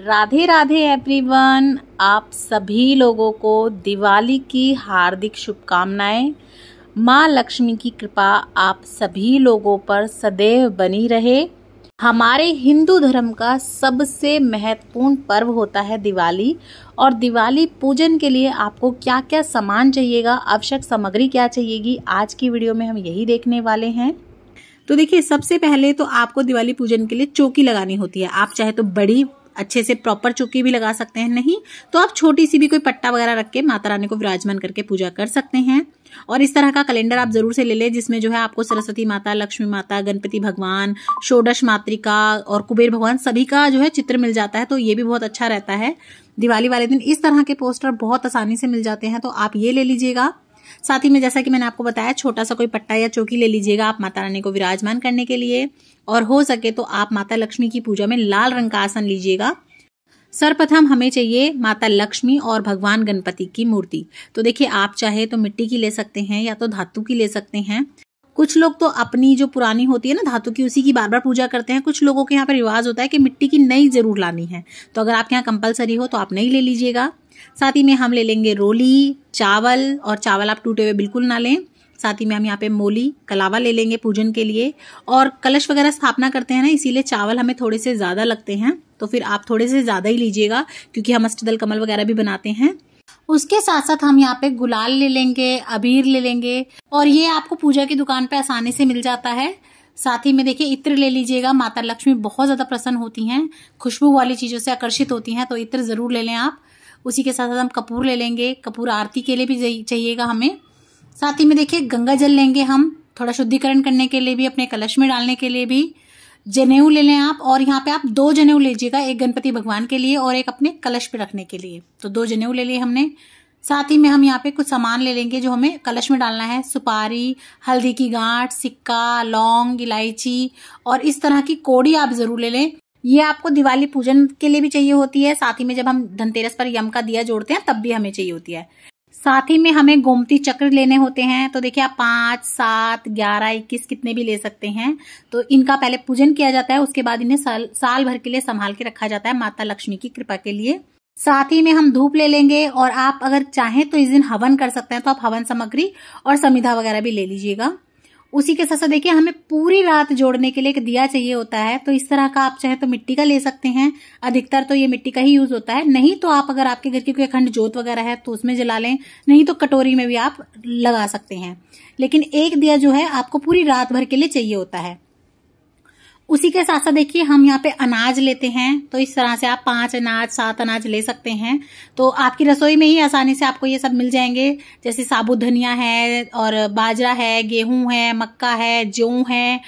Radhe Radhe everyone आप सभी लोगों को दिवाली की हार्दिक शुभकामनाएँ। माँ लक्ष्मी की कृपा आप सभी लोगों पर सदैव बनी रहे। हमारे हिंदू धर्म का सबसे महत्वपूर्ण पर्व होता है दिवाली। और दिवाली पूजन के लिए आपको क्या क्या सामान चाहिएगा, आवश्यक सामग्री क्या चाहिएगी, आज की वीडियो में हम यही देखने वाले हैं। तो देखिए, सबसे पहले तो आपको दिवाली पूजन के लिए चौकी लगानी होती है। आप चाहे तो बड़ी अच्छे से प्रॉपर चौकी भी लगा सकते हैं, नहीं तो आप छोटी सी भी कोई पट्टा वगैरह रख के माता रानी को विराजमान करके पूजा कर सकते हैं। और इस तरह का कैलेंडर आप ज़रूर से ले लें, जिसमें जो है आपको सरस्वती माता, लक्ष्मी माता, गणपति भगवान, षोडश मातृका और कुबेर भगवान सभी का जो है चित्र मिल जाता है तो ये भी बहुत अच्छा रहता है। दिवाली वाले दिन इस तरह के पोस्टर बहुत आसानी से मिल जाते हैं तो आप ये ले लीजिएगा। साथ ही में जैसा कि मैंने आपको बताया, छोटा सा कोई पट्टा या चौकी ले लीजिएगा आप माता रानी को विराजमान करने के लिए। और हो सके तो आप माता लक्ष्मी की पूजा में लाल रंग का आसन लीजिएगा। सर्वप्रथम हमें चाहिए माता लक्ष्मी और भगवान गणपति की मूर्ति। तो देखिए, आप चाहे तो मिट्टी की ले सकते हैं या तो धातु की ले सकते हैं। कुछ लोग तो अपनी जो पुरानी होती है ना, धातु की, उसी की बार बार पूजा करते हैं। कुछ लोगों के यहाँ पर रिवाज होता है कि मिट्टी की नई ज़रूर लानी है। तो अगर आपके यहाँ कंपलसरी हो तो आप नई ले लीजिएगा। साथ ही में हम ले लेंगे रोली, चावल, और चावल आप टूटे हुए बिल्कुल ना लें। साथ ही में हम यहाँ पे मोली, कलावा ले लेंगे पूजन के लिए। और कलश वगैरह स्थापना करते हैं ना, इसीलिए चावल हमें थोड़े से ज़्यादा लगते हैं। तो फिर आप थोड़े से ज़्यादा ही लीजिएगा, क्योंकि हम अष्टदल कमल वगैरह भी बनाते हैं। उसके साथ साथ हम यहाँ पे गुलाल ले लेंगे, अबीर ले लेंगे और ये आपको पूजा की दुकान पे आसानी से मिल जाता है। साथ ही में देखिए, इत्र ले लीजिएगा। माता लक्ष्मी बहुत ज़्यादा प्रसन्न होती हैं, खुशबू वाली चीज़ों से आकर्षित होती हैं तो इत्र ज़रूर ले लें आप। उसी के साथ साथ हम कपूर ले लेंगे। कपूर आरती के लिए भी चाहिएगा हमें। साथ ही में देखिए, गंगा जल लेंगे हम, थोड़ा शुद्धिकरण करने के लिए भी, अपने कलश में डालने के लिए भी। जनेऊ ले लें आप, और यहाँ पे आप दो जनेऊ लीजिएगा, एक गणपति भगवान के लिए और एक अपने कलश पे रखने के लिए। तो दो जनेऊ ले लिए हमने। साथ ही में हम यहाँ पे कुछ सामान ले लेंगे जो हमें कलश में डालना है। सुपारी, हल्दी की गांठ, सिक्का, लौंग, इलायची, और इस तरह की कोड़ी आप ज़रूर ले लें। ये आपको दिवाली पूजन के लिए भी चाहिए होती है। साथ ही में जब हम धनतेरस पर यम का दिया जोड़ते हैं, तब भी हमें चाहिए होती है। साथ ही में हमें गोमती चक्र लेने होते हैं। तो देखिए आप पाँच सात ग्यारह इक्कीस कितने भी ले सकते हैं। तो इनका पहले पूजन किया जाता है उसके बाद इन्हें साल, साल भर के लिए संभाल के रखा जाता है माता लक्ष्मी की कृपा के लिए। साथ ही में हम धूप ले लेंगे और आप अगर चाहें तो इस दिन हवन कर सकते हैं। तो आप हवन सामग्री और समिधा वगैरह भी ले लीजिएगा। उसी के साथ साथ देखिए, हमें पूरी रात जोड़ने के लिए एक दिया चाहिए होता है। तो इस तरह का आप चाहे तो मिट्टी का ले सकते हैं। अधिकतर तो ये मिट्टी का ही यूज़ होता है। नहीं तो आप अगर आपके घर की कोई अखंड जोत वगैरह है तो उसमें जला लें। नहीं तो कटोरी में भी आप लगा सकते हैं। लेकिन एक दिया जो है, आपको पूरी रात भर के लिए चाहिए होता है। उसी के साथ साथ देखिए, हम यहाँ पे अनाज लेते हैं तो इस तरह से आप पाँच अनाज, सात अनाज ले सकते हैं। तो आपकी रसोई में ही आसानी से आपको ये सब मिल जाएँगे। जैसे साबुत धनिया है और बाजरा है, गेहूँ है, मक्का है, जौ है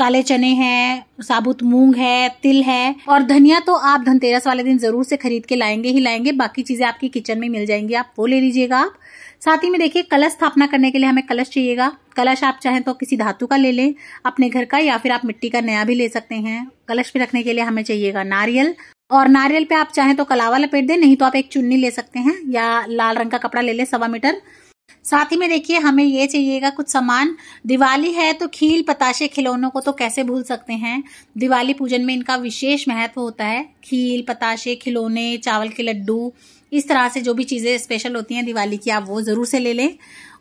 काले चने हैं, साबुत मूंग है, तिल है, और धनिया तो आप धनतेरस वाले दिन ज़रूर से खरीद के लाएँगे ही लाएँगे। बाकी चीज़ें आपकी किचन में मिल जाएँगी, आप वो ले लीजिएगा आप। साथ ही में देखिए, कलश स्थापना करने के लिए हमें कलश चाहिएगा। कलश आप चाहें तो किसी धातु का ले लें, अपने घर का, या फिर आप मिट्टी का नया भी ले सकते हैं। कलश पे रखने के लिए हमें चाहिएगा नारियल। और नारियल पे आप चाहें तो कलावा लपेट दें, नहीं तो आप एक चुन्नी ले सकते हैं, या लाल रंग का कपड़ा ले लें, सवा मीटर। साथ ही में देखिए, हमें ये चाहिएगा, कुछ सामान। दिवाली है तो खील पताशे खिलौनों को तो कैसे भूल सकते हैं? दिवाली पूजन में इनका विशेष महत्व होता है। खील, पताशे, खिलौने, चावल के लड्डू, इस तरह से जो भी चीज़ें स्पेशल होती हैं दिवाली की, आप वो ज़रूर से ले लें।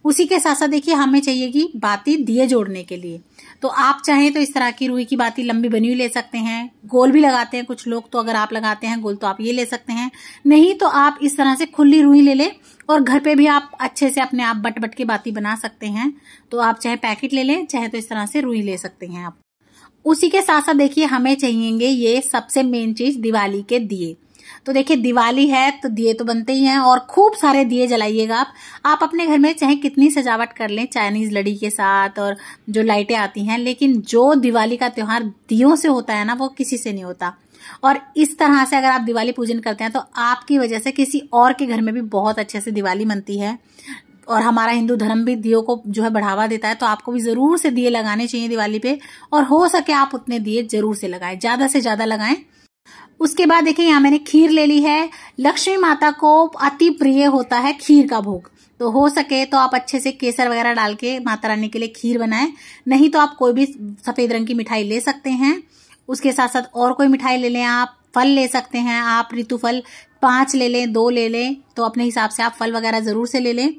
उसी के साथ साथ देखिए, हमें चाहिए कि बाती दिए जोड़ने के लिए। तो आप चाहें तो इस तरह की रुई की बाती लंबी बनी हुई ले सकते हैं, गोल भी लगाते हैं कुछ लोग तो अगर आप लगाते हैं गोल तो आप ये ले सकते हैं। नहीं तो आप इस तरह से खुली रुई ले लें और घर पे भी आप अच्छे से अपने आप बट बट के बाती बना सकते हैं। तो आप चाहे पैकेट ले लें, चाहे तो इस तरह से रुई ले सकते हैं आप। उसी के साथ साथ देखिए, हमें चाहिएँगे ये सबसे मेन चीज़ दिवाली के दिए। तो देखिए, दिवाली है तो दिए तो बनते ही हैं और खूब सारे दिए जलाइएगा आप। आप अपने घर में चाहे कितनी सजावट कर लें, चाइनीज़ लड़ी के साथ और जो लाइटें आती हैं, लेकिन जो दिवाली का त्योहार दियों से होता है ना, वो किसी से नहीं होता। और इस तरह से अगर आप दिवाली पूजन करते हैं तो आपकी वजह से किसी और के घर में भी बहुत अच्छे से दिवाली मनती है। और हमारा हिंदू धर्म भी दियो को जो है बढ़ावा देता है तो आपको भी ज़रूर से दिए लगाने चाहिए दिवाली पे। और हो सके आप उतने दिए ज़रूर से लगाएँ, ज़्यादा से ज़्यादा लगाएँ। उसके बाद देखिए, यहाँ मैंने खीर ले ली है। लक्ष्मी माता को अति प्रिय होता है खीर का भोग। तो हो सके तो आप अच्छे से केसर वगैरह डाल के माता रानी के लिए खीर बनाएँ। नहीं तो आप कोई भी सफ़ेद रंग की मिठाई ले सकते हैं। उसके साथ साथ और कोई मिठाई ले लें, आप फल ले सकते हैं, आप ऋतु फल पाँच ले लें, दो ले लें तो अपने हिसाब से आप फल वगैरह ज़रूर से ले लें।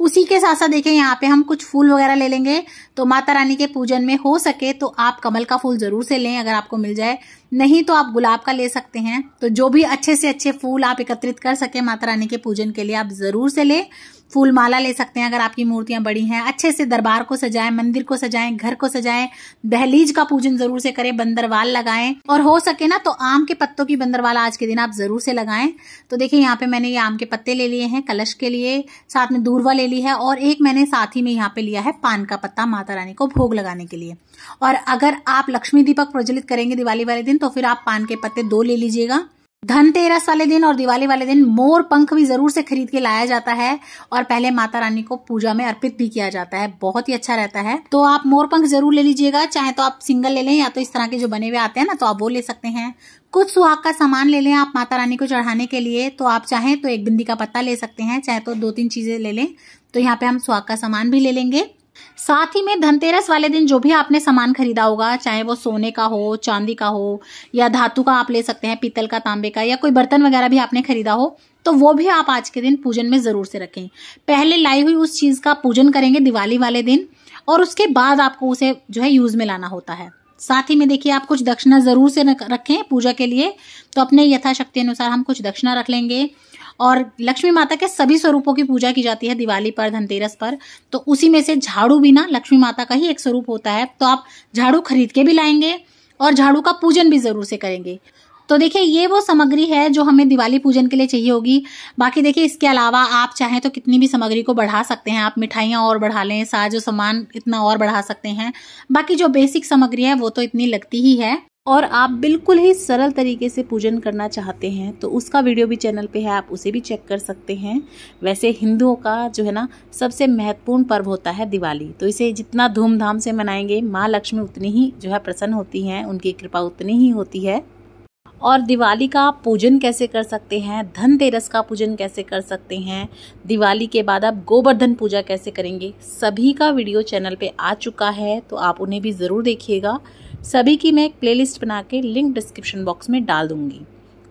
उसी के साथ साथ देखें, यहाँ पे हम कुछ फूल वगैरह ले लेंगे तो माता रानी के पूजन में हो सके तो आप कमल का फूल ज़रूर से लें, अगर आपको मिल जाए। नहीं तो आप गुलाब का ले सकते हैं तो जो भी अच्छे से अच्छे फूल आप एकत्रित कर सके माता रानी के पूजन के लिए, आप ज़रूर से लें। फूल माला ले सकते हैं अगर आपकी मूर्तियाँ बड़ी हैं। अच्छे से दरबार को सजाएँ, मंदिर को सजाएँ, घर को सजाएँ, दहलीज का पूजन ज़रूर से करें, बंदरवाल लगाएँ। और हो सके ना तो आम के पत्तों की बंदरवाल आज के दिन आप ज़रूर से लगाएँ। तो देखिए, यहाँ पे मैंने ये आम के पत्ते ले लिए हैं, कलश के लिए, साथ में दूरवा ले ली है और एक मैंने साथ ही में यहाँ पे लिया है पान का पत्ता माता रानी को भोग लगाने के लिए। और अगर आप लक्ष्मी दीपक प्रज्वलित करेंगे दिवाली वाले दिन तो फिर आप पान के पत्ते दो ले लीजिएगा। धनतेरस वाले दिन और दिवाली वाले दिन मोर पंख भी ज़रूर से खरीद के लाया जाता है और पहले माता रानी को पूजा में अर्पित भी किया जाता है। बहुत ही अच्छा रहता है। तो आप मोर पंख ज़रूर ले लीजिएगा, चाहे तो आप सिंगल ले लें या तो इस तरह के जो बने हुए आते हैं ना तो आप वो ले सकते हैं। कुछ सुहाग का सामान ले लें आप माता रानी को चढ़ाने के लिए। तो आप चाहें तो एक बिंदी का पत्ता ले सकते हैं, चाहे तो दो तीन चीज़ें ले लें। तो यहाँ पे हम सुहाग का सामान भी ले लेंगे। साथ ही में धनतेरस वाले दिन जो भी आपने सामान खरीदा होगा, चाहे वो सोने का हो, चांदी का हो, या धातु का आप ले सकते हैं, पीतल का, तांबे का, या कोई बर्तन वगैरह भी आपने खरीदा हो तो वो भी आप आज के दिन पूजन में ज़रूर से रखें। पहले लाई हुई उस चीज़ का पूजन करेंगे दिवाली वाले दिन, और उसके बाद आपको उसे जो है यूज़ में लाना होता है। साथ ही में देखिए, आप कुछ दक्षिणा ज़रूर से रखें पूजा के लिए तो अपने यथाशक्ति अनुसार हम कुछ दक्षिणा रख लेंगे। और लक्ष्मी माता के सभी स्वरूपों की पूजा की जाती है, दिवाली पर, धनतेरस पर। तो उसी में से झाड़ू भी ना, लक्ष्मी माता का ही एक स्वरूप होता है। तो आप झाड़ू खरीद के भी लाएँगे और झाड़ू का पूजन भी ज़रूर से करेंगे। तो देखिए, ये वो सामग्री है जो हमें दिवाली पूजन के लिए चाहिए होगी। बाकी देखिए, इसके अलावा आप चाहें तो कितनी भी सामग्री को बढ़ा सकते हैं। आप मिठाइयाँ और बढ़ा लें, साजो सामान इतना और बढ़ा सकते हैं। बाकी जो बेसिक सामग्री है, वो तो इतनी लगती ही है। और आप बिल्कुल ही सरल तरीके से पूजन करना चाहते हैं तो उसका वीडियो भी चैनल पे है, आप उसे भी चेक कर सकते हैं। वैसे हिंदुओं का जो है ना, सबसे महत्वपूर्ण पर्व होता है दिवाली। तो इसे जितना धूमधाम से मनाएँगे, माँ लक्ष्मी उतनी ही जो है प्रसन्न होती हैं, उनकी कृपा उतनी ही होती है। और दिवाली का आप पूजन कैसे कर सकते हैं, धनतेरस का पूजन कैसे कर सकते हैं, दिवाली के बाद आप गोवर्धन पूजा कैसे करेंगे, सभी का वीडियो चैनल पे आ चुका है तो आप उन्हें भी ज़रूर देखिएगा। सभी की मैं एक प्लेलिस्ट बना के लिंक डिस्क्रिप्शन बॉक्स में डाल दूँगी।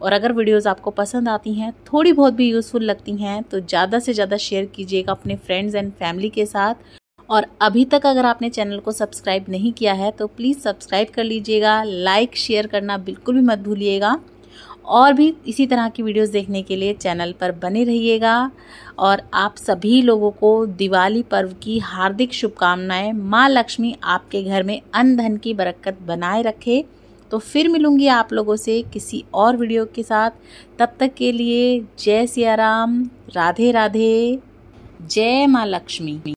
और अगर वीडियोस आपको पसंद आती हैं, थोड़ी बहुत भी यूज़फुल लगती हैं तो ज़्यादा से ज़्यादा शेयर कीजिएगा अपने फ्रेंड्स एंड फैमिली के साथ। और अभी तक अगर आपने चैनल को सब्सक्राइब नहीं किया है तो प्लीज़ सब्सक्राइब कर लीजिएगा लाइक शेयर करना बिल्कुल भी मत भूलिएगा। और भी इसी तरह की वीडियोस देखने के लिए चैनल पर बने रहिएगा। और आप सभी लोगों को दिवाली पर्व की हार्दिक शुभकामनाएँ। माँ लक्ष्मी आपके घर में अन धन की बरकत बनाए रखे। तो फिर मिलूँगी आप लोगों से किसी और वीडियो के साथ। तब तक के लिए जय सिया राम। राधे राधे। जय माँ लक्ष्मी।